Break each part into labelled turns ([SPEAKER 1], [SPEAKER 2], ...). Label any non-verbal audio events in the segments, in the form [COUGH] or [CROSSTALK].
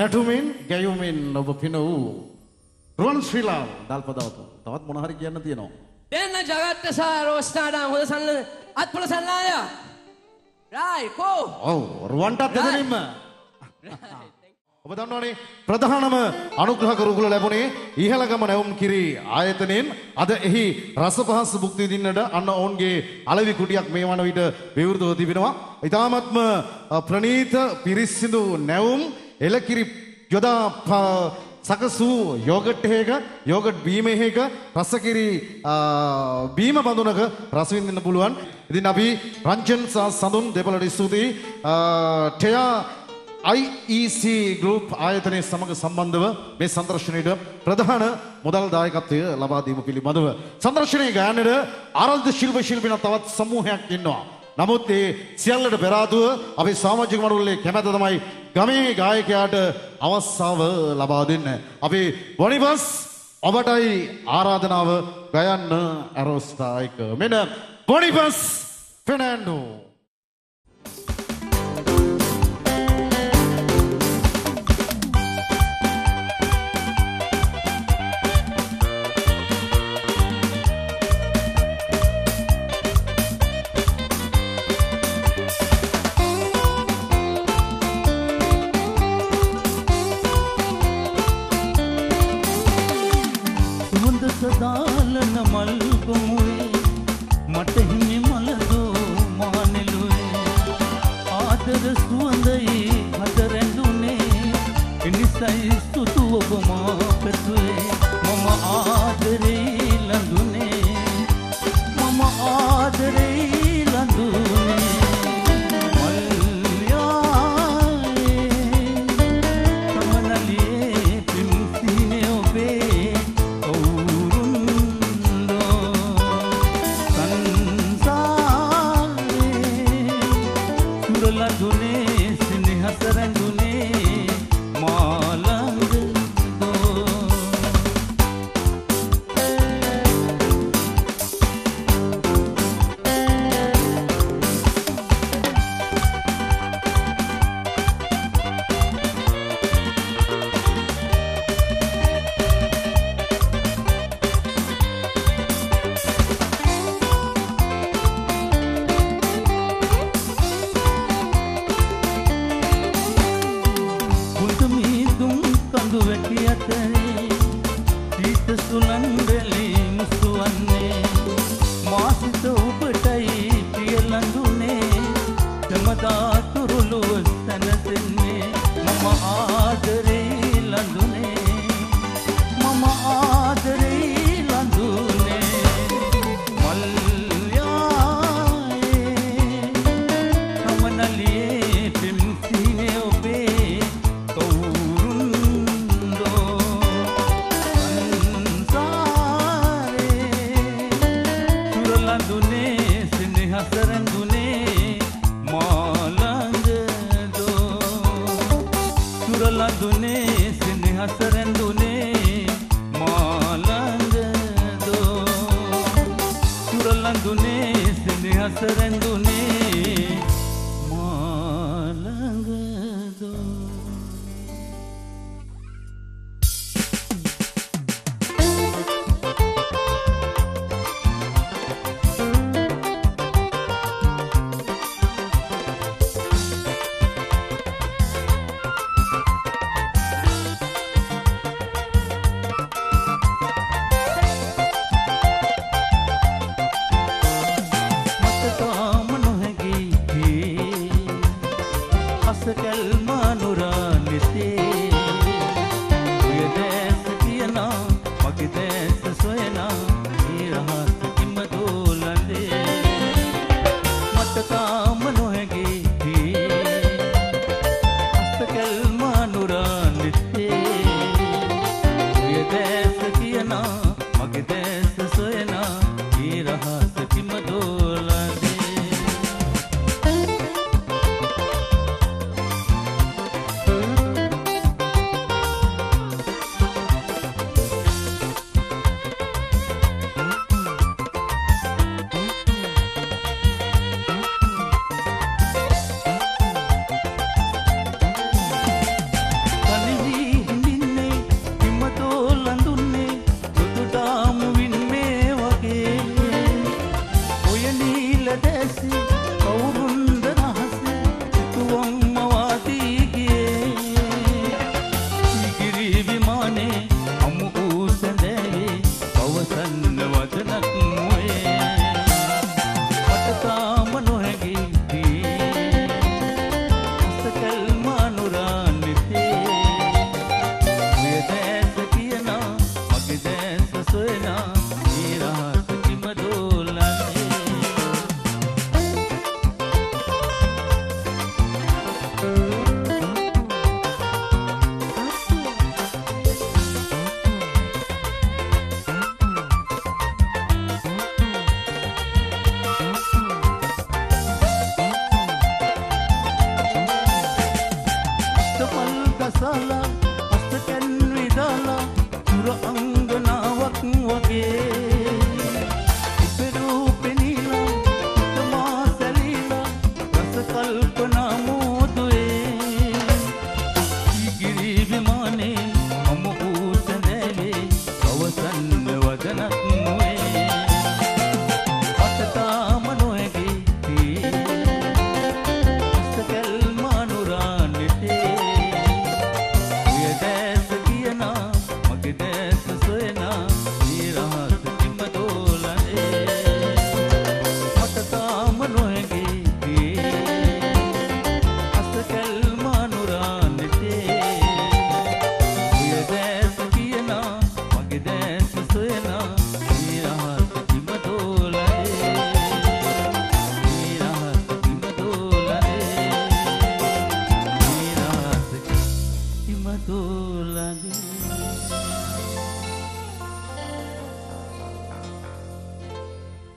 [SPEAKER 1] නැටුමින් ගැයුමින් ඔබ පින වූ රුවන් ශ්‍රීලා දල්පදවත. තවත් මොනහරි කියන්න තියෙනවා.
[SPEAKER 2] දෙන්න ජගත්ත සා රෝස්ථාඩා හොද සල්ල අත්පොල සල්ලාය. රයි කෝ
[SPEAKER 1] ඔව් රුවන්ටත් දෙදනින්ම [LAUGHS] ඔබ දන්නවනේ ප්‍රධානම අනුග්‍රහ කරුකුල ලැබුණේ ඉහළගම නැවුම් කිරි ආයතනයෙන්. අද එහි රස පහස් භුක්ති විඳින්නට අන්න ඔවුන්ගේ අලවි කුටියක් මේ වන විට විවෘතව තිබෙනවා. ඊ타මත්ම අ, ප්‍රනීත පිරිසිදු නැවුම් එලකිරි යොදා ප- සකසූ යෝගට් එකක යෝගට් බීම එකක රසකිරි අ, බීම බඳුනක රස විඳින්න පුළුවන්. ඉතින් අපි රංජන් සහ සඳුන් දෙපළට ස්තුතියි. අ, ටෙයා IEC ගෲප් ආයතනය සමග සම්බන්ධව මේ සංදර්ශනයට ප්‍රධාන මුදල් දායකත්වය ලබා දීම පිළිබඳව සංදර්ශනය ගානට ආරාධිත ශිල්ප ශිල්පින තවත් සමූහයක් ඉන්නවා. නමුත් ඒ සියල්ලට පෙර ආතුව අපේ සමාජික මඩුල්ලේ කැමැත්ත තමයි ගමේ ගායකයාට අවස්ථාව ලබා දෙන්න. අපි බොනිබස් ඔබටයි ආරාධනාව ගයන්න ඇරෝස්ථායක මෙන්න බොනිබස් ෆෙනෑන්ඩෝ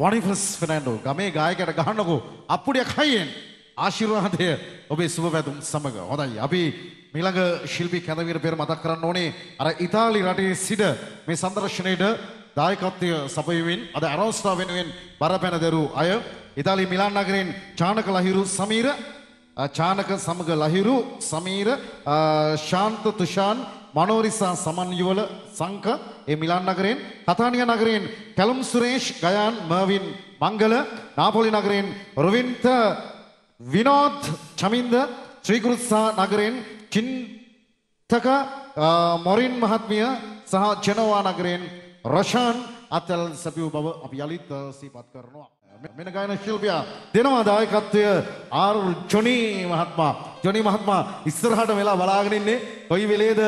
[SPEAKER 3] වනිෆස් ෆෙනන්ඩෝ ගමේ ගායකට ගහන්නකෝ? අප්පුඩියක් හයියෙන්. ආශිර්වාදය ඔබේ සුබ පැතුම් සමග. හොඳයි. අපි මිළඟ ශිල්පී කැඳවීර පෙර මතක් කරන්න ඕනේ. අර ඉතාලි රටේ සිට මේ සංදර්ශනයට දායකත්වය සපයමින් අද අරෝස්ටා වෙනුවෙන් බරපැන දැරූ අය ඉතාලි මිලාන් නගරෙන් චානක ලහිරු සමීර අ, චානක සමග ලහිරු සමීර අ, ශාන්ත තුෂාන් මනෝරිසා සමන් යුවල සංක ඒ මිලාන් නගරයෙන් කතානිය නගරයෙන් කැලුම් සුරේෂ් ගයාන් මර්වින් මංගල නාපොලි නගරයෙන් රොවින්ත විනෝද් චමින්ද ශ්‍රීකෘත්සා නගරයෙන් චින්තක අ, මොරින් මහත්මිය සහ ජෙනෝවා නගරයෙන් රොෂාන් අතල් සැපියූ බව අපි යළිත් අ, සිහිපත් කරනවා. මෙන ගායන ශිල්පියා දෙනවා දායකත්වය ආර් ජොනි මහත්මා ජොනි මහත්මා ඉස්සරහට වෙලා බලාගෙන ඉන්නේ. කොයි වෙලේද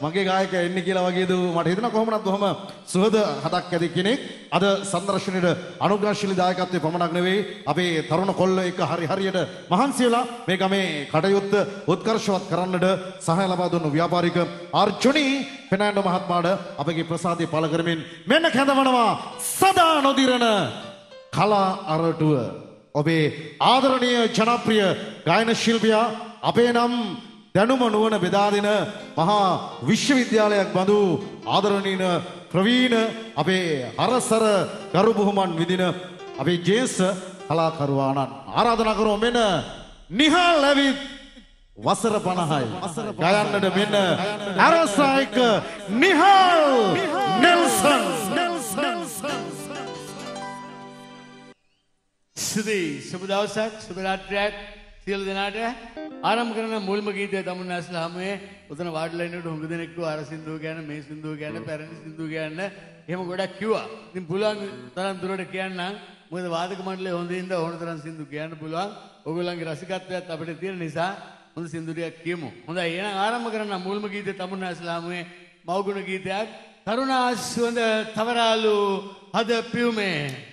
[SPEAKER 3] මගේ ගායකයා එන්නේ කියලා වගේද මට හිතෙනවා කොහොමවත් බොහොම සුහද හදක් ඇති කෙනෙක්. අද සංදර්ශනයේ අනුග්‍රහශීලී දායකත්වයේ පමණක් නෙවෙයි අපේ තරුණ කොල්ල එක හරි හරියට මහන්සි වෙලා මේ ගමේ කටයුත්ත උත්කර්ෂවත් කරන්නට සහාය ලබා දුන්නු ව්‍යාපාරික ආර් ජොනි ෆෙනෑන්ඩෝ මහත්මයාට අපගේ ප්‍රසාදය පළ කරමින් මෙන්න කැඳවනවා සදා නොදිරණ කලා අරටුව. ඔබේ ආදරණීය ජනප්‍රිය ගායන ශිල්පියා අපේ නම් දැනුම නුවණ බෙදා දෙන මහා විශ්වවිද්‍යාලයක් බඳු ආදරණීය ප්‍රවීණ අපේ අරසර ගරු බුහුමන් විදින අපේ ජේෂ්ඨ කලාකරුවාණන් ආරාධනා කරමු මෙන්න. නිහාල් ඇවිත් වසර 50යි ගයන්නට මෙන්න. අරසායක නිහාල් නෙල්සන් නෙල්සන්.
[SPEAKER 4] ස්තුතියි. සුබ දවසක් සුබ රාත්‍රියක්. සියලු දෙනාට ආරම්භ කරන මුල්ම ගීතය තමුන් ඇස්ලා හැමේ උතන වාඩිලා ඉන්නකොට හුඟ දෙනෙක්ව අර සින්දුව ගැන මේ සින්දුව ගැන පැරණි සින්දුව ගැන එහෙම ගොඩක් කිව්වා. ඉතින් පුළුවන් තරම් දුරට කියන්නම්. මොකද වාදක මණ්ඩලය හොඳින්ද ඕන තරම් සින්දු කියන්න පුළුවන්. ඔයගොල්ලන්ගේ රසිකත්වයත් අපිට තියෙන නිසා හොඳ සින්දු ටිකක් කියමු. හොඳයි. එහෙනම් ආරම්භ කරන මුල්ම ගීතය තමුන් ඇස්ලා හැමේ මව්ගුණ ගීතයක්. තරුණා සුවඳ තවරාලු හද පියුමේ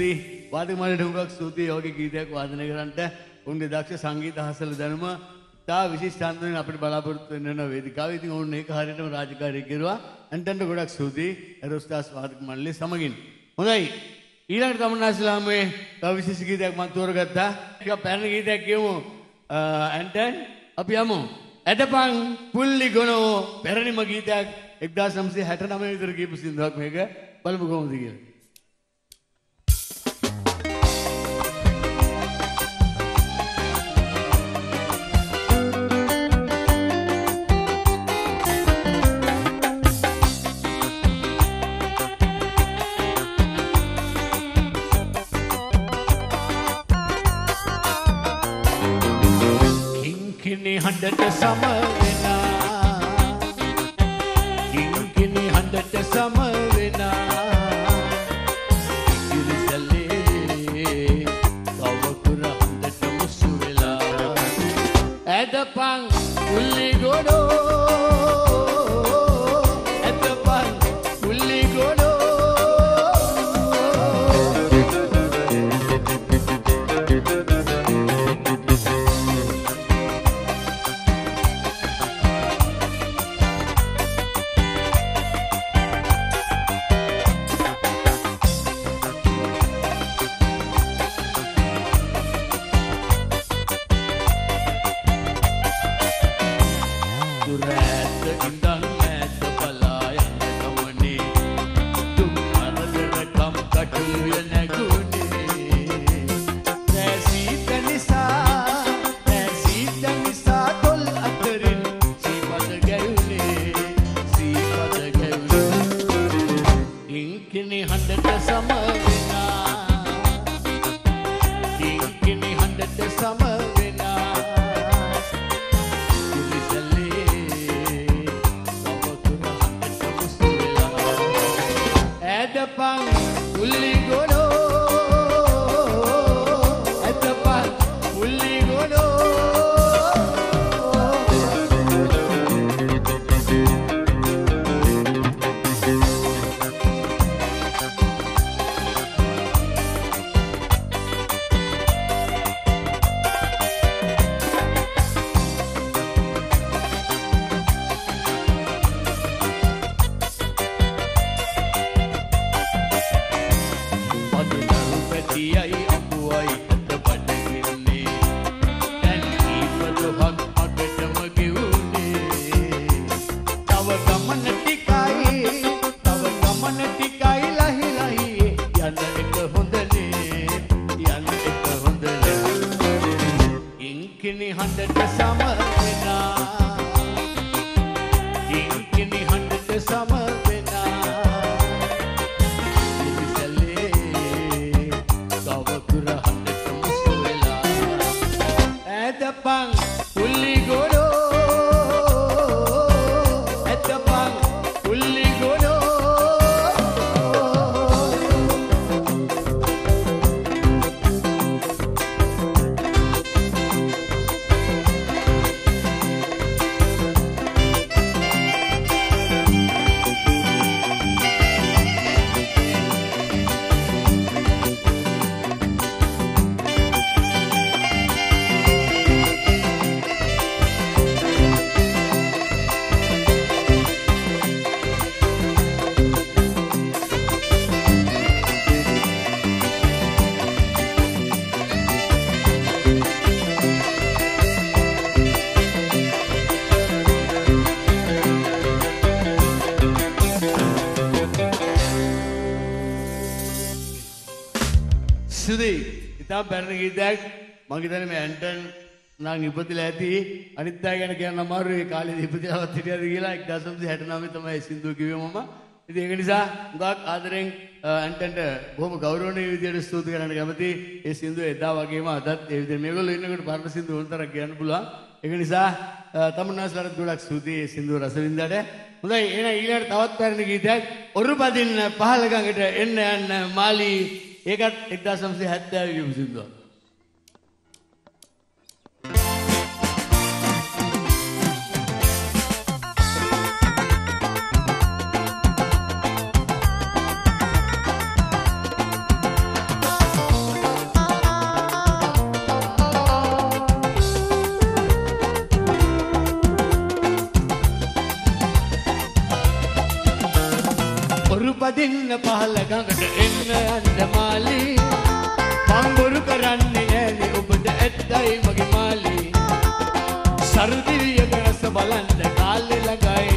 [SPEAKER 4] ස්තුතියි වාදක මණ්ඩලයට හුඟක් ස්තුතියි ඔයගේ ගීතයක් වාදනය කරන්නට උන්ගේ දක්ෂ සංගීත හසල දැනුම තා විශිෂ්ටාන්තයෙන් අපිට බලාපොරොත්තු වෙන්න වෙන වේදිකාව. ඉතින් ඔවුන් ඒක හරියටම රාජකාරී කෙරුවා. අන්ටන්ට ගොඩක් ස්තුතියි එරොස්ටාස් වාදක මණ්ඩලය සමගින්. හොඳයි. ඊළඟට තමන්නාස්ලාමේ තව විශේෂ ගීතයක් මම තෝරගත්තා. ටිකක් පැරණි ගීතයක් කියමු. ඇන්ටන් අපි යමු. ඇදපන් පුල්ලි ගොනෝ පැරණිම ගීතයක් 1969 විතර කියපු සින්දුවක් මේක. බලමු කොහොමද කියලා. හඬට we will never එක හොඳනේ යන්න එක හොඳනේ. ඉන්කිනි හඬට සම සුදී ඉතා පැරණ ගීතයක් මගේතන මේ ඇන්ටන් නම් ඉපතිලා ඇති අනිත් අය ගැන කියන්න අමාරුයි ඒ කාලේ ඉපතිලාවත් හිටියද කියලා 1969 තමයි ඒ සින්දුව කිව්වේ මම. ඉතින් ඒක නිසා හුඟක් ආදරෙන් අ, ඇන්ටන්ට බොහොම ගෞරවනීය විදියට ස්තුති කරන්න කැමතියි. ඒ සින්දුව එදා වගේම අදත් ඒ විදිහට මේගොල්ලෝ ඉන්නකොට පරණ සින්දුව උන්තරක් කියන්න පුළුවන්. ඒක නිසා තමුන්නාස්ලට ගොඩක් ස්තුතියි ඒ සින්දුව රස වින්දාට. හොඳයි එහෙනම් ඊළඟට තවත් පැරණි ගීතයක් ඔරු පදින්න පහළ ගඟට එන්න යන්න මාලි ඒකත් 1970 කියපු සින්දුවක්.
[SPEAKER 5] Thank
[SPEAKER 4] වදින්න පහල ගඟට එන්න යන්න මාලි. පම්බුරු කරන්නේ ඇලි ඔබට ඇත්තයි මගේ මාලි. සරුදිරිය ගැස බලන්න කාලෙ ළඟයි.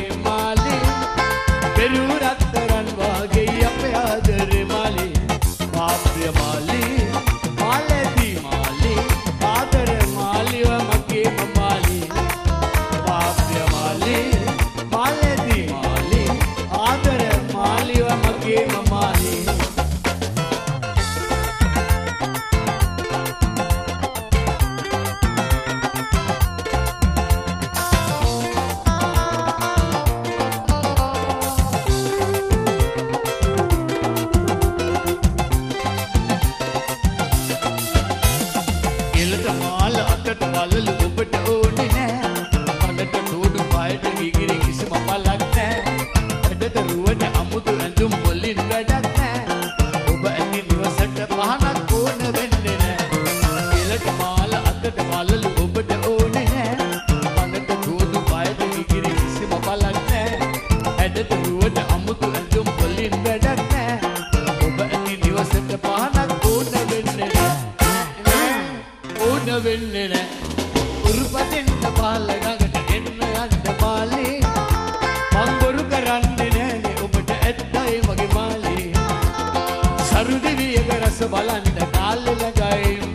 [SPEAKER 4] ඒක රස බලන්න කාලෙ ළඟයි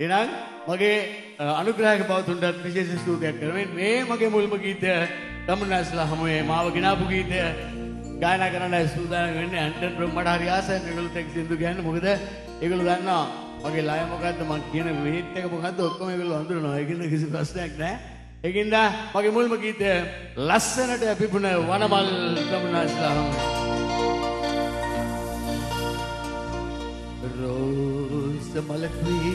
[SPEAKER 4] එනම් මගේ අනුග්‍රහක පවතුන්ටත් විශේෂ ස්තුතියක් කරමින් මේ මගේ මුල්ම ගීතය තමුන්නාස්ලා හමුවේ මාව ගෙනාපු ගීතය ගායනා කරන්න සූදානම් වෙන්නේ? අන්ටන් ප්‍රොම් මට හරි ආසයි. ඒගොල්ලෝ ටෙක්ස් දෙන්න කියන්නේ මොකද ඒගොල්ලෝ දන්නවා මගේ ලය මොකද්ද? මං කියන වේට් එක මොකද්ද? ඔක්කොම ඒගොල්ලෝ හඳුනනවා. ඒකින්ද කිසි ප්‍රශ්නයක් නැහැ. ඒකින්ද මගේ මුල්ම ගීතය ලස්සනට පිපුණ වනමල් තමුන්නාස්ලා හමුවේ මඳ මලකුයි.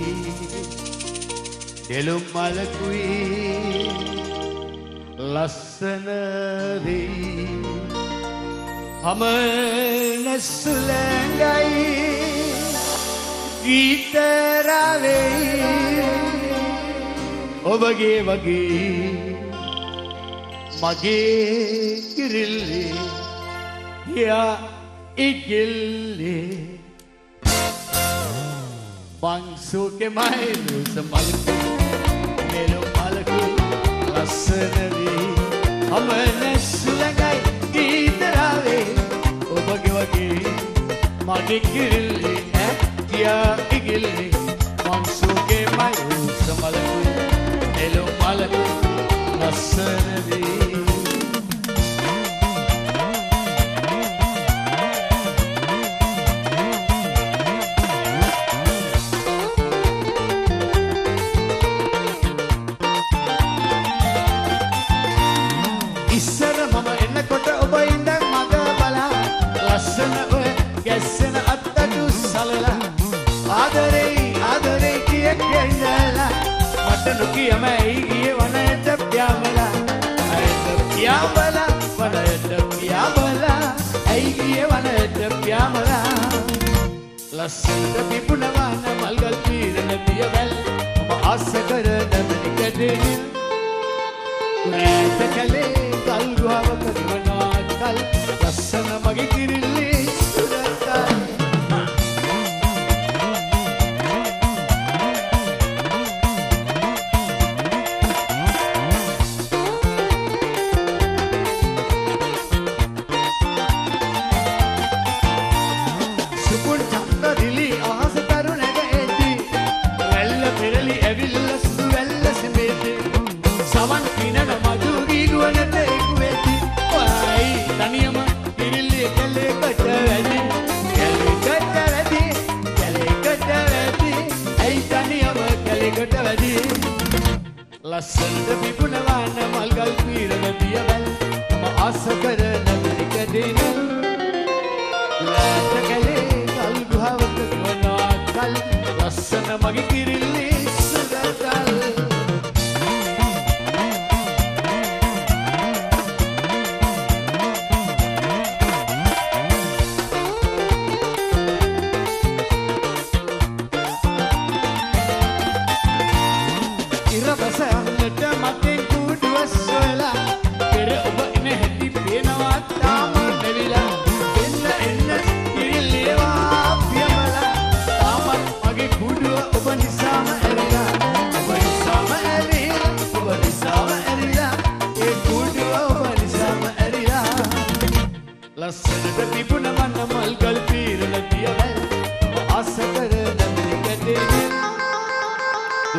[SPEAKER 4] එළුම් මලකුයි. ලස්සනරී හම නැස්සුලැඟයි ගීතරවෙයි ඔබගේ වගේ මගේ කිරිල්ලේ. යා ඉගිල්ලේ. පංසුකෙමයි ලුස මලකු මෙලු මලකු ලස්සනදී හම නැස්සුලඟයි ගීතරාවේ ඔබගේ වගේ මගේ කිරිල්ලි ඈ කියා ඉගිල්ලි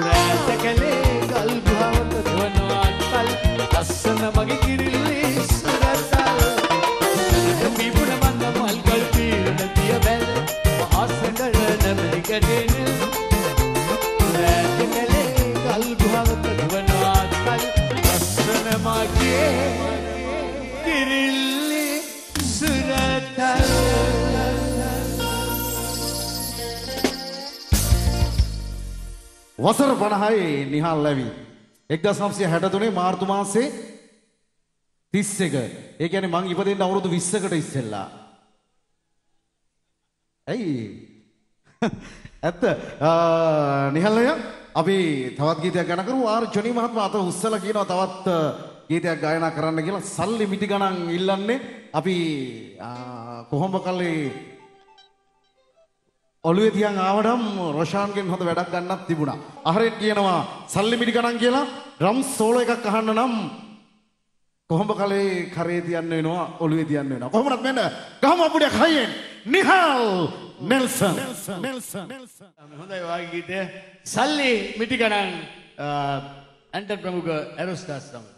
[SPEAKER 4] රෑත කැලේ ගල් ගුහාවක දුවනවා කල් ලස්සන මගේ කිරිල්ලි
[SPEAKER 3] වසර 50යි නිහල් ලැබි. 1963 මාර්තු මාසේ 31. ඒ කියන්නේ මං ඉපදෙන්න අවුරුදු 20කට ඉස්සෙල්ලා. ඇයි? ඇත්ත නිහල්ලය අපි තවත් ගීතයක් ගායනා කරමු ආර් ජොනි මහත්මයා අත උස්සලා කියනවා තවත් අ, ගීතයක් ගායනා කරන්න කියලා සල්ලි මිටි ගණන් ඉල්ලන්නේ අපි ආ, කොහොඹ කල්ලේ ඔළුවේ තියන් ආවනම් රොෂාන්ගෙන් හොඳ වැඩක් ගන්නත් තිබුණා. අහරෙන් කියනවා සල්ලි මිටි ගණන් කියලා ඩ්‍රම් සෝලෝ එකක් අහන්න නම් කොහොඹ කලේ කරේ තියන්න වෙනවා ඔළුවේ තියන්න වෙනවා. කොහොමවත් මෙන්න ගහමු අපුඩයක් හයියෙන්. නිහල් නෙල්සන්. නෙල්සන්.
[SPEAKER 4] හොඳයි වාගේ ගීතය සල්ලි මිටි ගණන් ඇන්ටර් ප්‍රමුඛ ඇරොස්ටාස් තමයි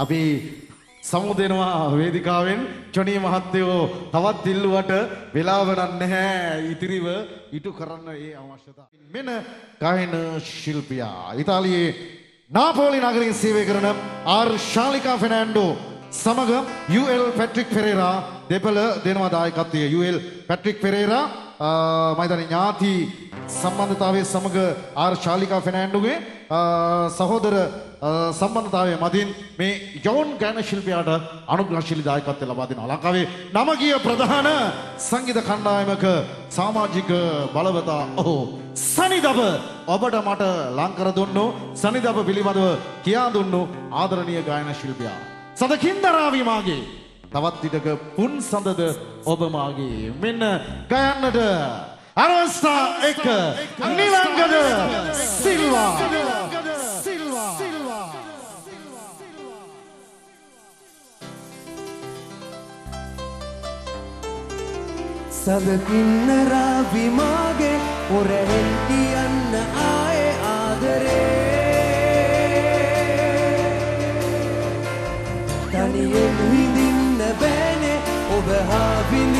[SPEAKER 3] නෙල්සන් අපි සමුදෙනවා වේදිකාවෙන් චොනී මහත්තයෝ තවත් ඉල්ලුවට වෙලාවරක් නැහැ. ඉතිරිව ඉටු කරන්න ඒ අවශ්‍යතා. මෙන ගායන ශිල්පියා. ඉතාලියේ නාපෝලි නගරින් සේවය කරන ආර් ශාලිකා ෆෙනෑන්ඩෝ සමග UL පැට්‍රික් පෙරේරා දෙපළ දෙනවා දායකත්වය. UL පැට්‍රික් පෙරේරා මයිතන ඥාති සම්බන්ධතාවය සමග ආර් ශාලිකා ෆෙනෑන්ඩුගේ අ, සහෝදර අ, සම්බන්ධතාවය මතින් මේ යෝන් ගෑන ශිල්පයාට අනුග්‍රහශීලී දායකත්වය ලබා දෙනවා. ලංකාවේ නමගිය ප්‍රධාන සංගීත කණ්ඩායමක සමාජික බලවතා ඔහු සනිදබ ඔබට මට ලංකර දුන්නු සනිදබ පිළිබඳව කියා දුන්නු ආදරණීය ගායන ශිල්පියා. සද කින්දරාවි මාගේ තවත් විටක පුන් සඳද ඔබ මාගේ මෙන්න ගයන්නට අරවස්ථා එක. නිලංගද සිල්වා. සිල්වා
[SPEAKER 6] සදකින්නරා විමාගේ ඔරැහෙන් කියන්න ආය ආදරේ. තනියෙන් විඳින්න බෑනේ ඔබ හා විඳින්න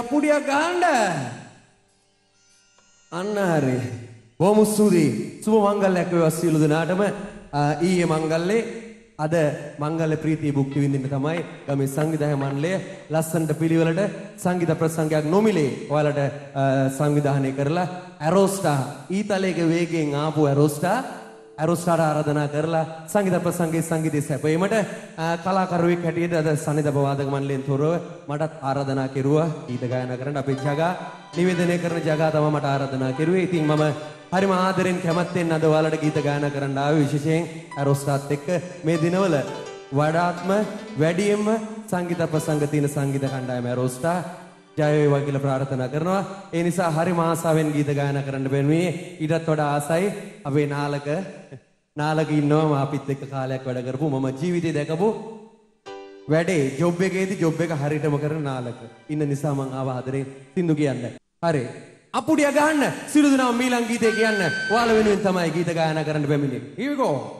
[SPEAKER 5] අපුඩියක් ගහන්න. අන්න හරි. බොහොම ස්තුතියි. සුබ මංගල්‍යයක් වේවා සියලු දෙනාටම. ආ, ඊයේ මංගල්‍යේ අද මංගල්‍ය ප්‍රීතිය භුක්ති විඳින්න තමයි ගමේ සංවිධායක මණ්ඩලය ලස්සනට පිළිවෙලට සංගීත ප්‍රසංගයක් නොමිලේ ඔයාලට ආ, සංවිධානය කරලා ඇරෝස්ටා ඊතලයක වේගයෙන් ආපු ඇරෝස්ටා ඇරෝස්ටාට ආරාධනා කරලා සංගීත ප්‍රසංගයේ සංගීතය සැපයීමට ආ, කලාකරුවෙක් හැටියට අද සනිදප වාදක මණ්ඩලයෙන් තොරව මටත් ආරාධනා කෙරුවා. ගීත ගායනා කරන්න අපේ ජගා නිවේදනය කරන ජගා තමයි මට ආරාධනා කෙරුවේ. ඉතින් මම හරිම ආදරෙන් කැමැත්තෙන් අද ඔයාලට ගීත ගායනා කරන්න ආවේ. විශේෂයෙන් ඇරෝස්ටාත් එක්ක මේ දිනවල වඩාත්ම වැඩියෙන්ම සංගීත ප්‍රසංග තියෙන සංගීත කණ්ඩායම ඇරෝස්ටා ජය වේවා කියලා ප්‍රාර්ථනා කරනවා. ඒ නිසා හරිම ආසාවෙන් ගීත ගායනා කරන්න බැනුවේ. ඊටත් වඩා ආසයි අපේ නාලක නාලක ඉන්නවා මම අපිත් එක්ක කාලයක් වැඩ කරපු මම ජීවිතේ දැකපු වැඩේ ජොබ් එකේදී ජොබ් එක හරියටම කරන නාලක. ඉන්න නිසා මං ආව ආදරෙන් සින්දු කියන්න. හරි. අපුඩිය ගහන්න සිළු දෙනා මීලං ගීතේ කියන්න. ඔයාලා වෙනුවෙන් තමයි ගීත ගායනා කරන්න පැමිණෙන්නේ. Here we go.